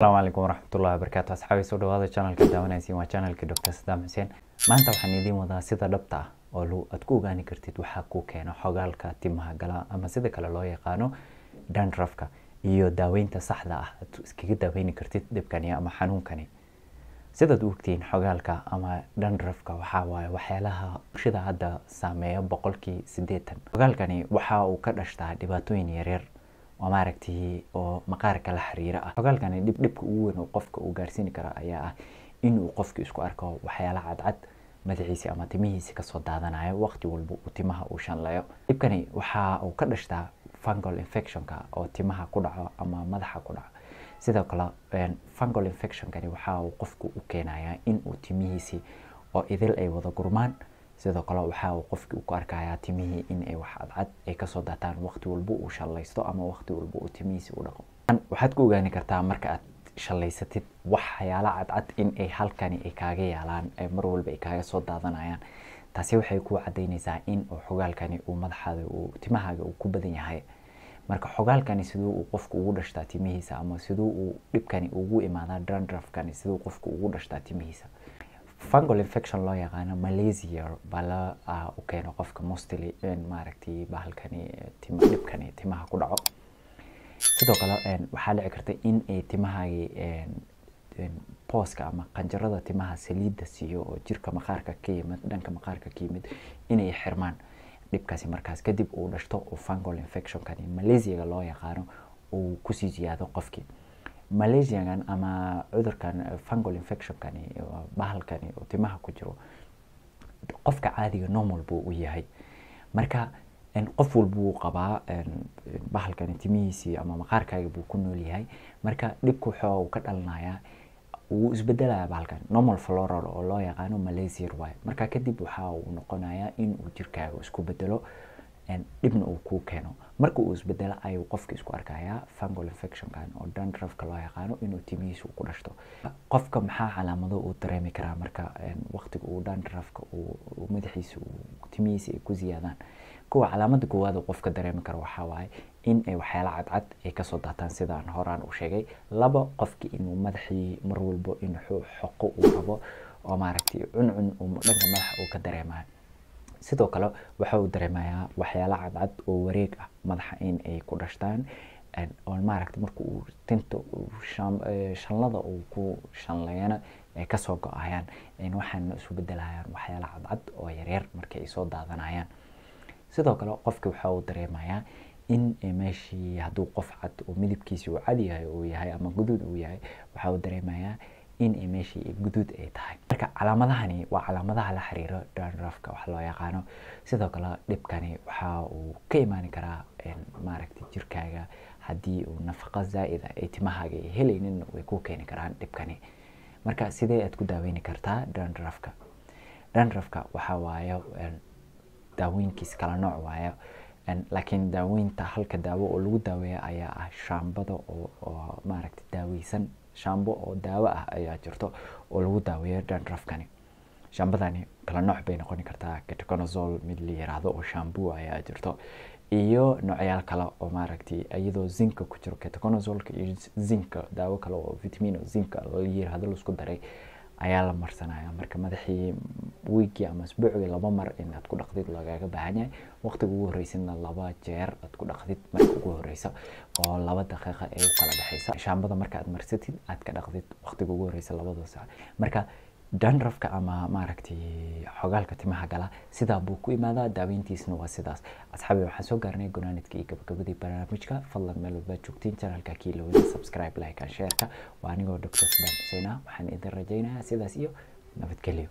asalaamu calaykum waraxmatullahi wabarakaatu asxaabi soo dhawaada channelka daawanaysiin waa channelka dr sadaam xuseen maanta waxaan idiin wadaa sida dhabta ah oo aad ku ogaani kartid waxaa ku keeno xogaalka timaha gala ama sida kale loo yaqaano dandruffka iyo daaweynta saxda ah. Aad iskaga daaweyni kartid dhibkani ama xanuunkani. Sidaad ogtihiin xogaalka ama dandruffka waxaa waaye waxyaalaha bulshada hadda saameeya boqolkii siddeetan. Xogaalkani waxa uu ka dhashtaa dhibaatooyin yaryar oo maaragtay oo maqaarka la xiriira ah. Xogaalkani dhib dhibka ugu weyn oo qofka uu gaarsiini kara ayaa ah inuu qofka isku arko waxyaala cadcad madaxiisi ama timihiisi ka soo daadanayo waqti walba uu timaha uu shanleeyo. Dhibkani waxa uu ka dhashtaa fungal infectionka oo timaha ku dhaco ama madaxa ku dhaco. Sidoo kale fungal infectionkani waxa uu qofku u keenayaa in timihiisi oo idil ay wada gurmaan sidoo kale waxa uu qofki ku arkayaa timihii in wax cadcad ay ka soo daataan waqti walba uu shallaysto ama waqti walba uu timihiisi u dhaqo. Waxaad ku ogaani kartaa marka aad shallaysatid waxyaala cadcad in ay halkani ay kaaga yaalaan mar walba ay kaaga soo daadanayaan. Taasi waxay ku cadaynaysaa in uu xogaalkani uu madaxaada uu timahaaga uu ku badan yahay. Marka xogaalkani siduu uu qofku ugu dhashtaa timihiisa ama siduu uu dhibkani ugu imaadaa dandruffkani siduu qofku ugu dhashtaa timihiisa fungal infection loo yaqaano malaysia baa la u keeno qofka mostly maaragtay bahalkani tima dhibkani timaha ku dhaco. Sidoo kale waxaa dhici karta in ay timahaagi booska ama qanjarada timaha saliidda siiyo oo jirka maqaarka ka yimid dhanka maqaarka ka yimid inay xirmaan. Dhibkaasi markaas kadib uu dhashto oo fungal infectionkani malaysiaga loo yaqaano uu ku sii ziyaado qofkii malaysiagan ama cudurkan fungal infectionkani bahalkani oo timaha ku jiro qofka caadiga normal buu u yahay. Marka qof walba wuu qabaa bahalkani timihiisii ama maqaarkaaga buu ku nool yahay. Marka dhibka waxa uu ka dhalanayaa wuu isbedelaya bahalkan. Normal floral oo loo yaqaano malaysia waay marka kadib waxa uu noqonayaa in uu jirkaaga isku bedelo dhibna uu kuu keeno marka uu isbedelo ayuu qofka isku arkayaa fungal infectionkan oo dandruffka loo yaqaano inuu timihiisa ku dhashto. Qofka maxaa calaamado uu dareemi karaa marka waqtiga uu dandruffka uu madaxiisa timihiisa ay ku ziyaadaan? Kuwa calaamada koowaad uu qofka dareemi karo waxaa waaye in ay waxyaala cadcad ay ka soo daataan sidaan horaan u sheegay. Laba qofki inuu madaxii mar walbo in xoqo uu rabo oo maaragtay cuncun dhanka madaxa uu ka dareemayo sidoo kale waxa uu dareemayaa waxyaala cadcad oo wareeg ah madaxa in ay ku dhashtaan oo maaragtay marka uu tinta shanlada uu ku shanleeyana ay ka soo go'ayaan. Waxaana isu bedelayaan waxyaala cadcad oo yaryar markay ay soo daadanayaan. Sidoo kale qofki waxa uu dareemayaa in meeshii hadduu qof cad oo midabkiisi uu cad yahay uu yahay ama guduud uu yahay waxa uu dareemayaa in meeshii guduud ay tahay. Marka calaamadahani waa calaamadaha la xiriiro dandruffka wax loo yaqaano. Sidoo kale dhibkani waxa uu ka imaani karaa maaragtay jirkaaga haddii uu nafaqo zaa'ida ay timahaaga ay helaynin way ku keeni karaan dhibkani. Marka sidee aad ku daaweyni kartaa dandruffka dandruffka waxa waaye daawooyinkiis kala nooc waayo. Laakiin daaweynta halka daawo oo lagu daaweeya ayaa ah shaambada oo maaragtay daaweysan shaambo oo daawo ah ayaa jirto oo lagu daaweeyo dandruffkani shaambadani kala nooc bay noqoni kartaa. Ketoconazole mid la yiraahdo oo shaamboo ayaa jirto. Iyo noocyaal kale oo maaragtay iyadoo zinka ku jiro ketoconazolka iyo zinka daawo kale oo vitamino zinka la yiraahdo la isku daray ayaa la marsanaya. Marka madaxii wiigii ama asbuucii laba mar in aad ku dhaqdid lagaaga baahan yahay waqtiga ugu horreysana laba jeer aad ku dhaqdid marka ugu horreysa oo laba daqiiqa ee u kala dhexeysa shaambada marka aad marsatid aad ka dhaqdid waqtiga ugu horreysa labada saac. Marka dandruffka ama maaragtay xogaalka timaha gala sidaa buu ku imaadaa daaweyntiisna waa sidaas. Asxaabi waxaan soo gaarnay gonaanidka iyo gabagabadii barnaamijka. Fadlan meel walbaad joogtiin channelka kiilowda subscribe like and shareka. Waa anigoo dr sadaan xuseen ah waxaan idin rajaynayaa sidaas iyo nabadgelyo